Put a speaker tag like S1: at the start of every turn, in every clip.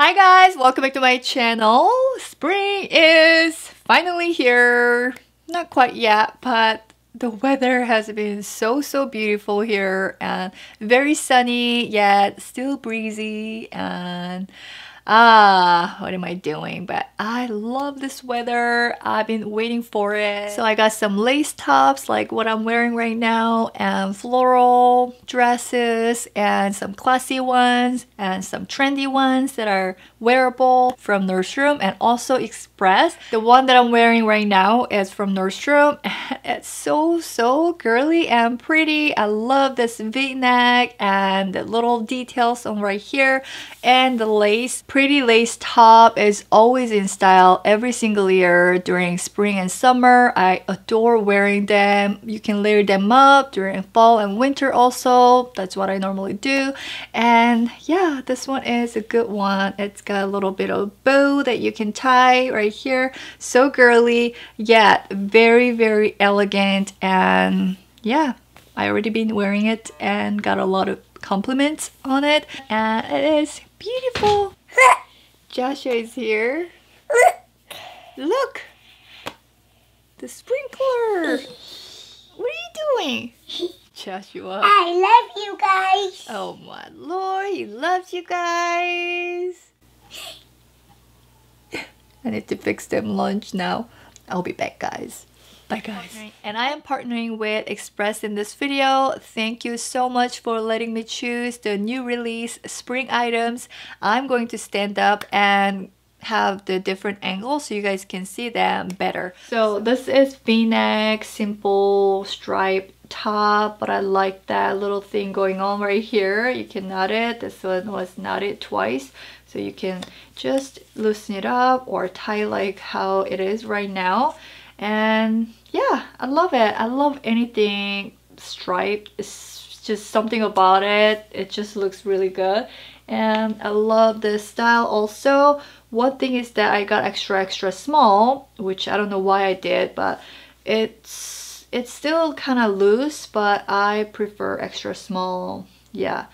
S1: Hi guys, welcome back to my channel. Spring is finally here. Not quite yet, but the weather has been so so beautiful here and very sunny yet still breezy and ah, what am I doing? But I love this weather. I've been waiting for it. So I got some lace tops like what I'm wearing right now and floral dresses and some classy ones and some trendy ones that are wearable from Nordstrom and also Express. The one that I'm wearing right now is from Nordstrom. It's so, so girly and pretty. I love this v-neck and the little details on right here and the lace. Pretty lace top is always in style every single year during spring and summer. I adore wearing them. You can layer them up during fall and winter also. That's what I normally do. And yeah, this one is a good one. It's got a little bit of bow that you can tie right here. So girly, yet very, very elegant. And yeah, I already been wearing it and got a lot of compliments on it. And it is beautiful. Joshua is here. Look! The sprinkler! What are you doing? Joshua.
S2: I love you guys.
S1: Oh my lord, he loves you guys. I need to fix them lunch now. I'll be back guys. Bye guys. And I am partnering with Express in this video. Thank you so much for letting me choose the new release spring items. I'm going to stand up and have the different angles so you guys can see them better. So this is v-neck, simple stripe top, but I like that little thing going on right here. You can knot it. This one was knotted twice. So you can just loosen it up or tie like how it is right now. And yeah, I love it. I love anything striped. It's just something about it. It just looks really good. And I love the style also. One thing is that I got extra extra small, which I don't know why I did, but it's it's still kind of loose, but I prefer extra small. Yeah.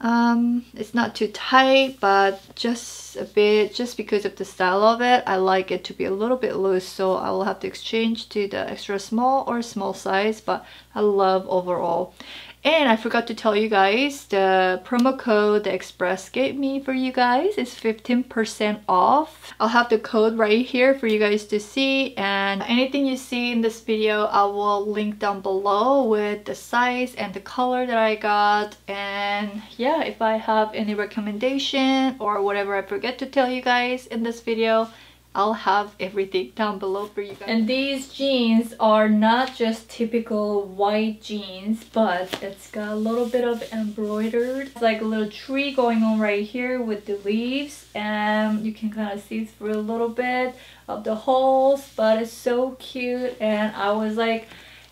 S1: Um, it's not too tight, but just a bit, just because of the style of it, I like it to be a little bit loose, so I will have to exchange to the extra small or small size, but I love overall. And I forgot to tell you guys, the promo code the Express gave me for you guys is 15% off. I'll have the code right here for you guys to see and anything you see in this video, I will link down below with the size and the color that I got. And yeah, if I have any recommendation or whatever I forget to tell you guys in this video, I'll have everything down below for you guys. And these jeans are not just typical white jeans, but it's got a little bit of embroidered. It's like a little tree going on right here with the leaves. And you can kind of see through a little bit of the holes, but it's so cute. And I was like,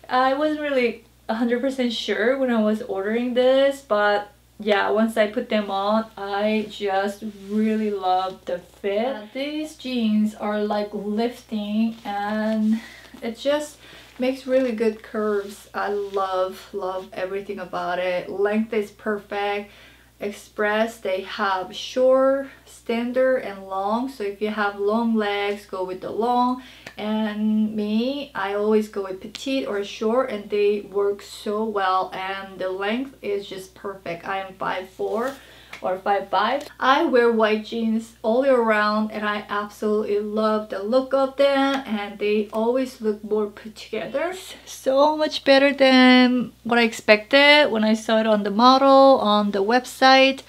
S1: I wasn't really 100% sure when I was ordering this, but yeah, once I put them on, I just really love the fit. Uh, these jeans are like lifting and it just makes really good curves. I love, love everything about it. Length is perfect. Express, they have short, standard, and long. So if you have long legs, go with the long. And me, I always go with petite or short and they work so well. And the length is just perfect. I am 5'4", or 5'5". I wear white jeans all year round and I absolutely love the look of them and they always look more put together. So much better than what I expected when I saw it on the model, on the website.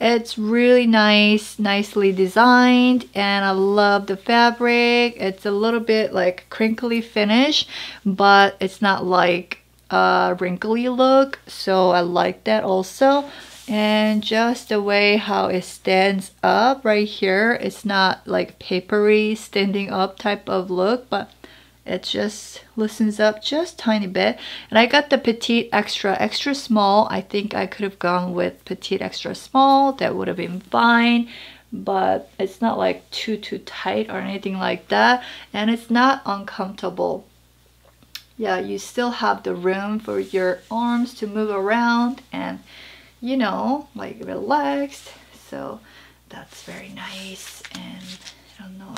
S1: It's really nice, nicely designed, and I love the fabric. It's a little bit like crinkly finish, but it's not like a wrinkly look, so I like that also and just the way how it stands up right here it's not like papery standing up type of look but it just loosens up just tiny bit. And I got the petite extra. Extra small I think I could have gone with petite extra small. That would have been fine. But it's not like too too tight or anything like that. And it's not uncomfortable. Yeah you still have the room for your arms to move around and you know, like relaxed. So that's very nice. And I don't know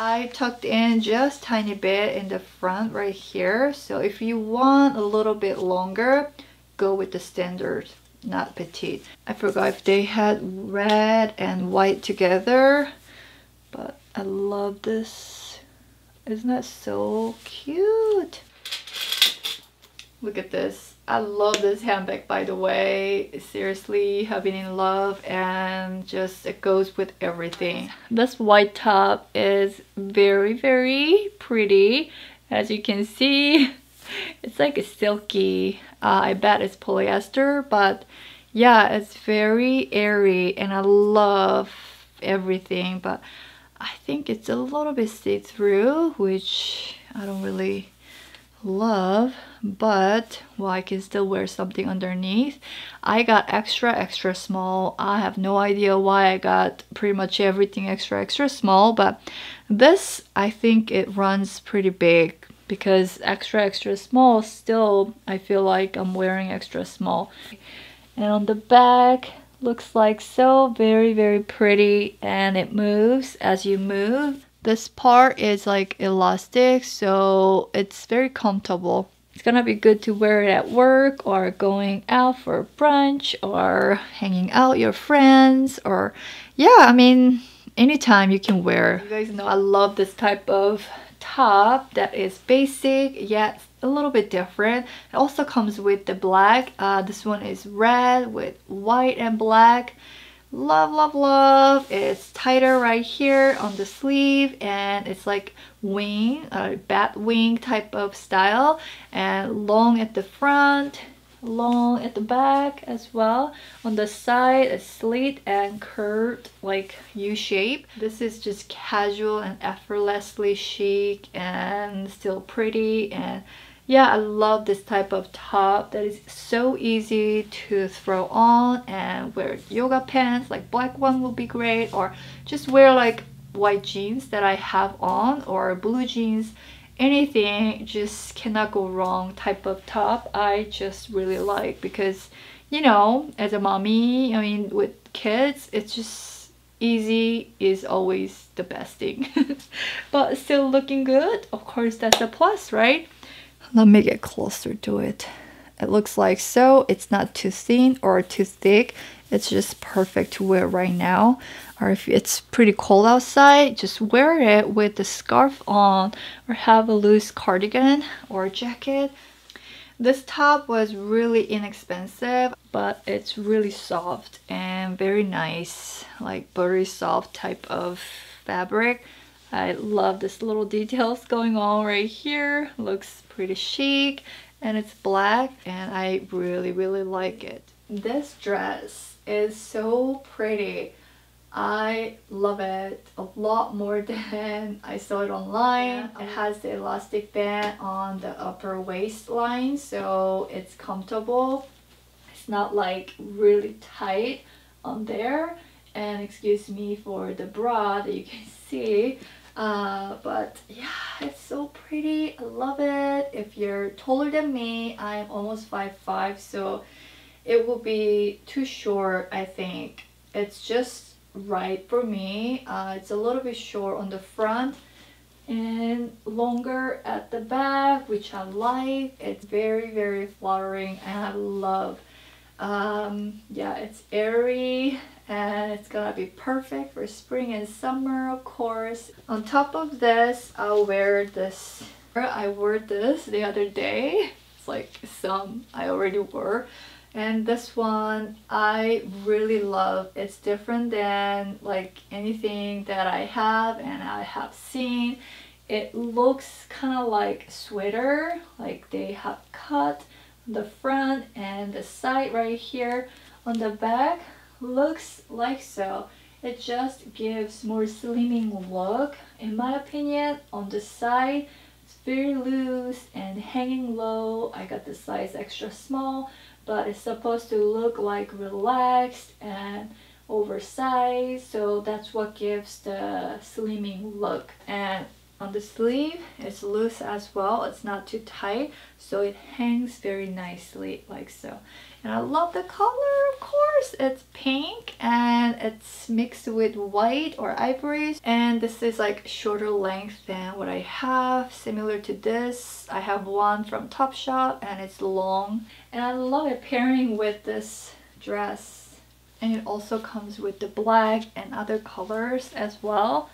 S1: I tucked in just tiny bit in the front right here. So if you want a little bit longer go with the standard not petite. I forgot if they had red and white together but I love this. Isn't that so cute? Look at this I love this handbag by the way. Seriously, have been in love and just it goes with everything. This white top is very, very pretty. As you can see, it's like a silky. Uh, I bet it's polyester, but yeah, it's very airy and I love everything, but I think it's a little bit see-through, which I don't really love but well I can still wear something underneath I got extra extra small. I have no idea why I got pretty much everything extra extra small but this I think it runs pretty big because extra extra small still I feel like I'm wearing extra small. And on the back looks like so very very pretty and it moves as you move. This part is like elastic, so it's very comfortable. It's gonna be good to wear it at work or going out for brunch or hanging out your friends or yeah, I mean, anytime you can wear. You guys know I love this type of top that is basic yet a little bit different. It also comes with the black. Uh, this one is red with white and black love love love. It's tighter right here on the sleeve and it's like wing a bat wing type of style and long at the front long at the back as well. On the side it's slit and curved like u shape. This is just casual and effortlessly chic and still pretty and yeah, I love this type of top that is so easy to throw on and wear yoga pants, like black one will be great, or just wear like white jeans that I have on or blue jeans. Anything just cannot go wrong type of top I just really like because you know as a mommy I mean with kids it's just easy is always the best thing. But still looking good of course that's a plus right let me get closer to it. It looks like so. It's not too thin or too thick. It's just perfect to wear right now. Or if it's pretty cold outside, just wear it with the scarf on or have a loose cardigan or jacket. This top was really inexpensive, but it's really soft and very nice, like buttery soft type of fabric. I love this little details going on right here. Looks pretty chic and it's black and I really really like it. This dress is so pretty. I love it a lot more than I saw it online. It has the elastic band on the upper waistline so it's comfortable. It's not like really tight on there and excuse me for the bra that you can see uh, but yeah, it's so pretty. I love it. If you're taller than me, I'm almost 5'5", so it will be too short, I think. It's just right for me. Uh, it's a little bit short on the front and longer at the back, which I like. It's very, very flattering and I love. Um, yeah, it's airy and it's gonna be perfect for spring and summer of course. On top of this I'll wear this. I wore this the other day. It's like some I already wore. And this one I really love. It's different than like anything that I have and I have seen. It looks kind of like sweater like they have cut the front and the side right here on the back looks like so. It just gives more slimming look. In my opinion, on the side, it's very loose and hanging low. I got the size extra small, but it's supposed to look like relaxed and oversized. So that's what gives the slimming look. And on the sleeve. It's loose as well. It's not too tight. So it hangs very nicely like so. And I love the color, of course. It's pink and it's mixed with white or ivory. And this is like shorter length than what I have. Similar to this, I have one from Topshop and it's long. And I love it pairing with this dress. And it also comes with the black and other colors as well.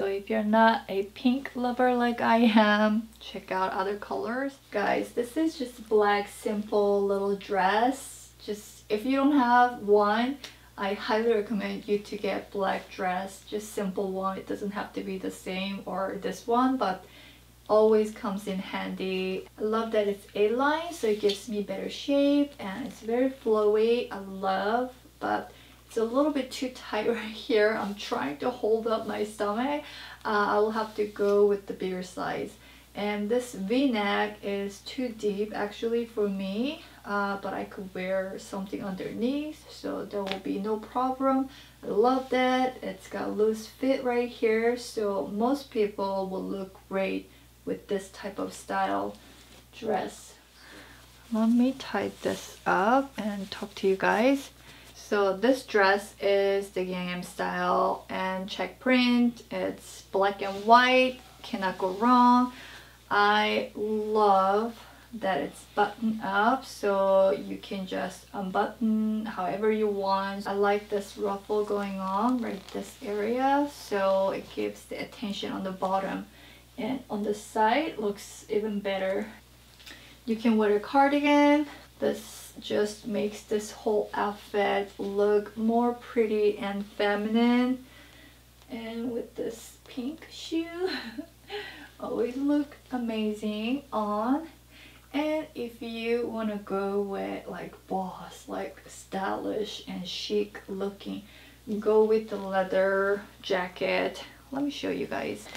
S1: So if you're not a pink lover like I am, check out other colors. Guys, this is just black simple little dress. Just if you don't have one, I highly recommend you to get black dress. Just simple one. It doesn't have to be the same or this one, but always comes in handy. I love that it's A-line, so it gives me better shape and it's very flowy. I love, but it's a little bit too tight right here. I'm trying to hold up my stomach. Uh, I will have to go with the bigger size. And this v-neck is too deep actually for me. Uh, but I could wear something underneath so there will be no problem. I love that. It's got loose fit right here so most people will look great with this type of style dress. Let me tie this up and talk to you guys. So this dress is the gingham style and check print. It's black and white, cannot go wrong. I love that it's buttoned up so you can just unbutton however you want. I like this ruffle going on right this area so it gives the attention on the bottom and on the side looks even better. You can wear a cardigan. This just makes this whole outfit look more pretty and feminine. And with this pink shoe, always look amazing on. And if you want to go with like boss, like stylish and chic looking, go with the leather jacket. Let me show you guys.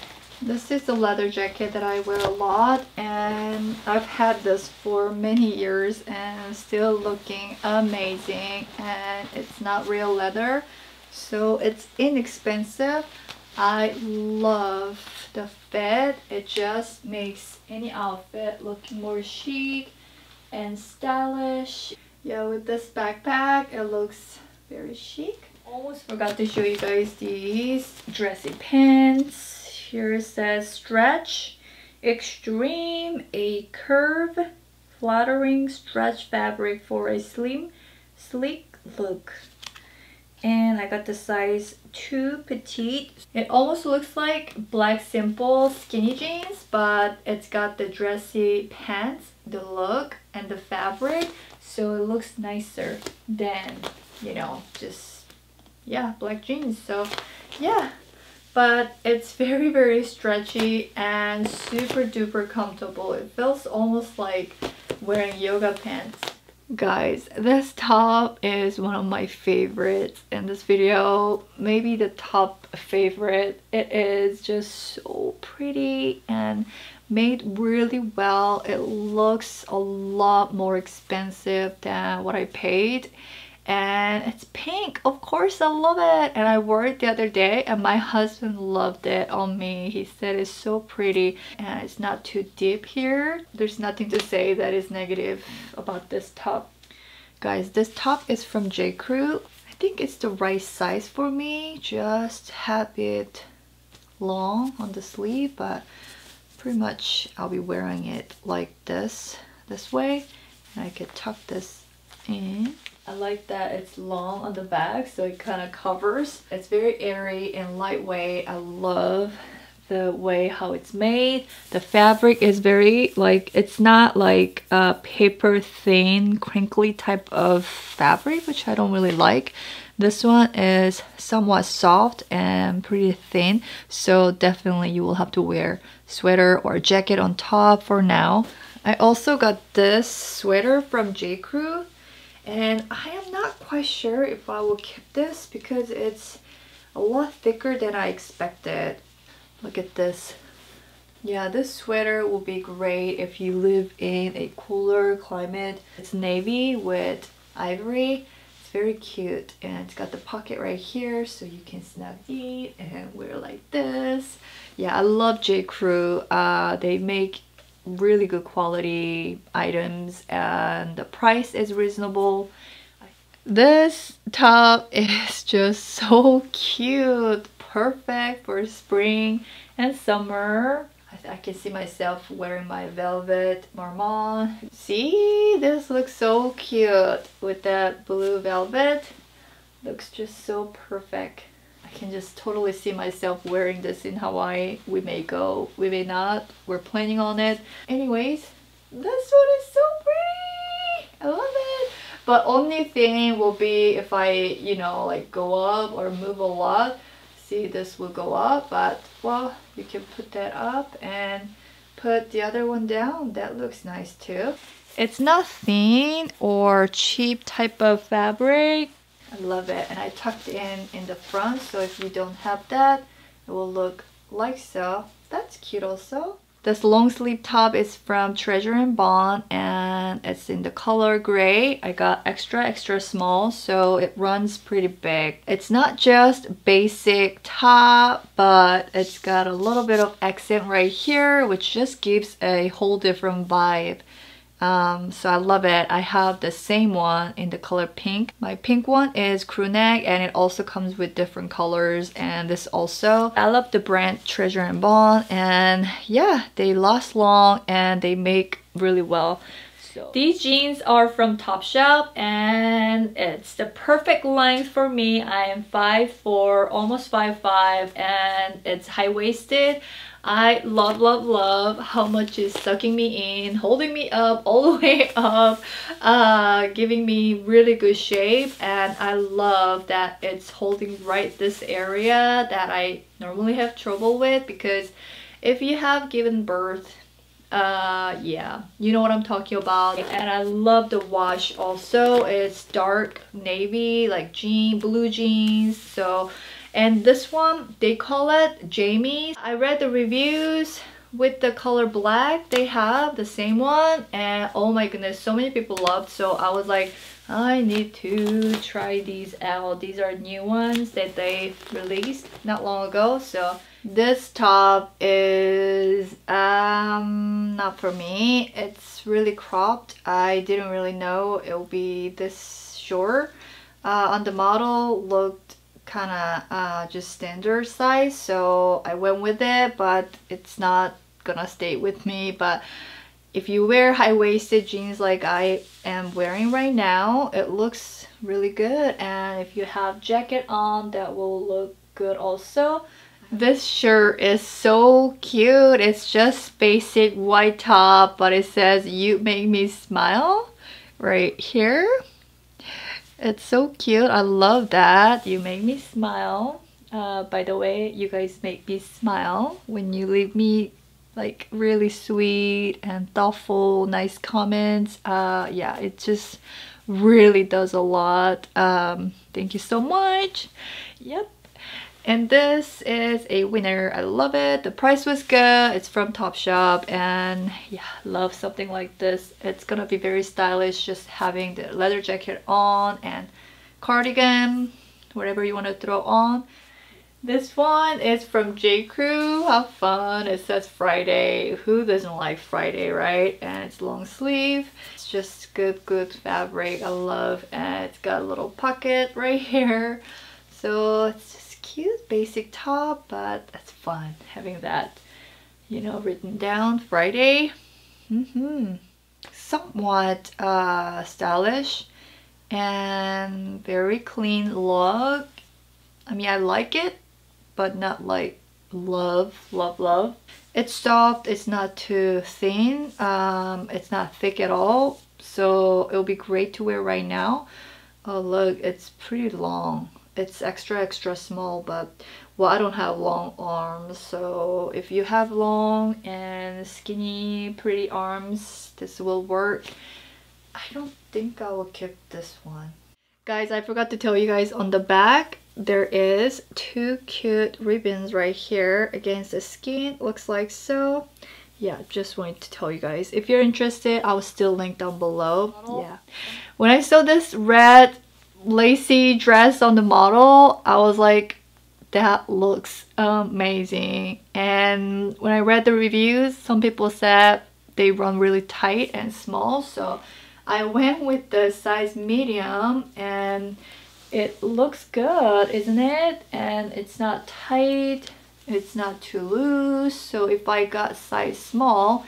S1: This is the leather jacket that I wear a lot and I've had this for many years and still looking amazing and it's not real leather so it's inexpensive. I love the fit. It just makes any outfit look more chic and stylish. Yeah, with this backpack, it looks very chic. Almost forgot to show you guys these dressy pants here it says stretch extreme a curve flattering stretch fabric for a slim sleek look. And I got the size 2 petite. It almost looks like black simple skinny jeans but it's got the dressy pants, the look and the fabric so it looks nicer than you know just yeah black jeans. So yeah but it's very very stretchy and super duper comfortable. It feels almost like wearing yoga pants. Guys this top is one of my favorites in this video. Maybe the top favorite. It is just so pretty and made really well. It looks a lot more expensive than what i paid and it's pink of course i love it. And i wore it the other day and my husband loved it on me. He said it's so pretty and it's not too deep here. There's nothing to say that is negative about this top. Guys this top is from j. Crew. I think it's the right size for me. Just have it long on the sleeve but pretty much i'll be wearing it like this this way. And i could tuck this in I like that it's long on the back so it kind of covers. It's very airy and lightweight. I love the way how it's made. The fabric is very like it's not like a paper thin crinkly type of fabric which I don't really like. This one is somewhat soft and pretty thin so definitely you will have to wear sweater or jacket on top for now. I also got this sweater from J. And I am not quite sure if I will keep this because it's a lot thicker than I expected. Look at this. Yeah, this sweater will be great if you live in a cooler climate. It's navy with ivory. It's very cute and it's got the pocket right here so you can snug eat and wear like this. Yeah, I love J. Crew. Uh, they make really good quality items and the price is reasonable. This top is just so cute. Perfect for spring and summer. I, I can see myself wearing my velvet Marmont. See, this looks so cute with that blue velvet. Looks just so perfect. Can just totally see myself wearing this in Hawaii. We may go, we may not. We're planning on it. Anyways, this one is so pretty. I love it. But only thing will be if I, you know, like go up or move a lot see this will go up but well you can put that up and put the other one down that looks nice too it's not thin or cheap type of fabric I love it and I tucked in in the front so if you don't have that it will look like so that's cute also this long sleeve top is from Treasure and Bond and it's in the color gray. I got extra extra small so it runs pretty big. It's not just basic top but it's got a little bit of accent right here which just gives a whole different vibe. Um, so I love it. I have the same one in the color pink. My pink one is crew neck and it also comes with different colors and this also. I love the brand Treasure and Bond and yeah, they last long and they make really well. So these jeans are from Topshop and it's the perfect length for me. I am 5'4", almost 5'5", and it's high-waisted. I love, love, love how much is sucking me in, holding me up all the way up, uh, giving me really good shape. And I love that it's holding right this area that I normally have trouble with because if you have given birth, uh, yeah, you know what I'm talking about. And I love the wash also. It's dark navy, like jean, blue jeans. So and this one, they call it Jamie's. I read the reviews with the color black. They have the same one. And oh my goodness, so many people loved. So I was like, I need to try these out. These are new ones that they released not long ago. So this top is um not for me. It's really cropped. I didn't really know it will be this short. Uh, on the model looked kind of uh, just standard size so I went with it but it's not gonna stay with me but if you wear high-waisted jeans like I am wearing right now it looks really good and if you have jacket on that will look good also this shirt is so cute it's just basic white top but it says you make me smile right here it's so cute. I love that. You make me smile. Uh, by the way, you guys make me smile when you leave me like really sweet and thoughtful, nice comments. Uh, yeah, it just really does a lot. Um, thank you so much. Yep. And this is a winner. I love it. The price was good. It's from Topshop and yeah, love something like this. It's gonna be very stylish just having the leather jacket on and cardigan, whatever you want to throw on. This one is from J. Crew. How fun. It says Friday. Who doesn't like Friday, right? And it's long sleeve. It's just good, good fabric. I love and it's got a little pocket right here. So it's cute basic top, but it's fun having that, you know, written down Friday. Mm -hmm. Somewhat uh, stylish and very clean look. I mean, I like it, but not like love, love, love. It's soft, it's not too thin, um, it's not thick at all, so it'll be great to wear right now. Oh look, it's pretty long it's extra extra small but well I don't have long arms so if you have long and skinny pretty arms this will work. I don't think I will keep this one. Guys I forgot to tell you guys on the back there is two cute ribbons right here against the skin looks like so. Yeah just wanted to tell you guys. If you're interested I'll still link down below. Yeah. When I saw this red lacy dress on the model, I was like, that looks amazing. And when I read the reviews, some people said they run really tight and small. So I went with the size medium and it looks good, isn't it? And it's not tight, it's not too loose. So if I got size small,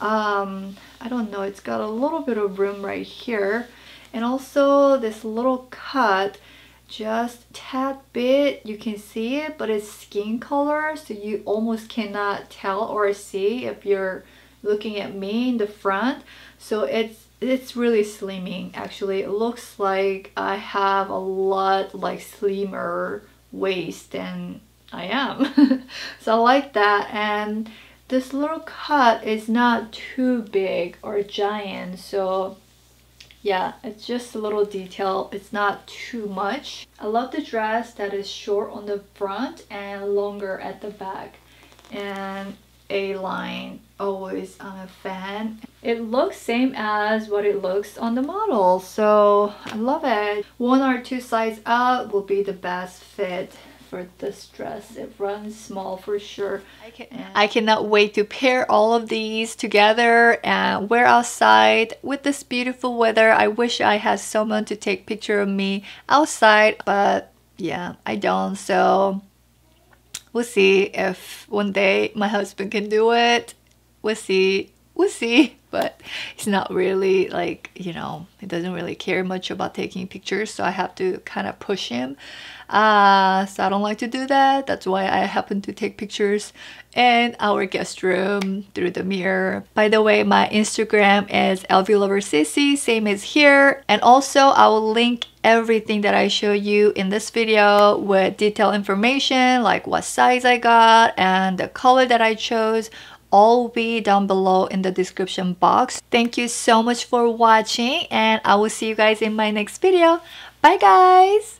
S1: um, I don't know, it's got a little bit of room right here. And also this little cut, just tad bit, you can see it, but it's skin color, so you almost cannot tell or see if you're looking at me in the front. So it's it's really slimming actually. It looks like I have a lot like slimmer waist than I am. so I like that and this little cut is not too big or giant so yeah it's just a little detail. It's not too much. I love the dress that is short on the front and longer at the back. And a line always I'm a fan. It looks same as what it looks on the model so I love it. One or two size up will be the best fit for this dress. It runs small for sure. I, can, I cannot wait to pair all of these together and wear outside with this beautiful weather. I wish I had someone to take picture of me outside, but yeah, I don't. So we'll see if one day my husband can do it. We'll see. We'll see. But he's not really like, you know, he doesn't really care much about taking pictures. So I have to kind of push him. Uh, so I don't like to do that. That's why I happen to take pictures in our guest room through the mirror. By the way, my Instagram is lvloverCC, same as here. And also I will link everything that I show you in this video with detailed information like what size I got and the color that I chose all be down below in the description box. Thank you so much for watching and I will see you guys in my next video. Bye guys!